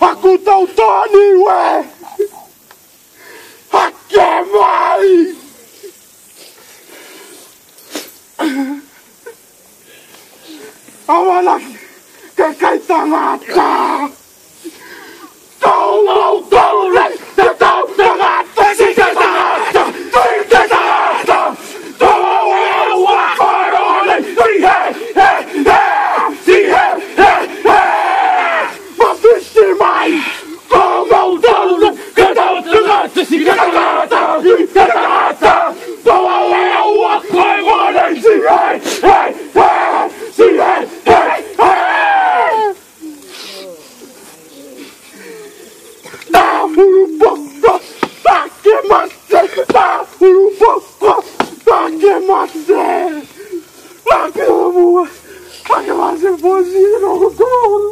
Aku tau tani we. Hakke mai. Awala ke kaitanga taa. He he he si he he he Urupapa, bakemase, urupapa, bakemase, bakemua, bakemase fozile no gol.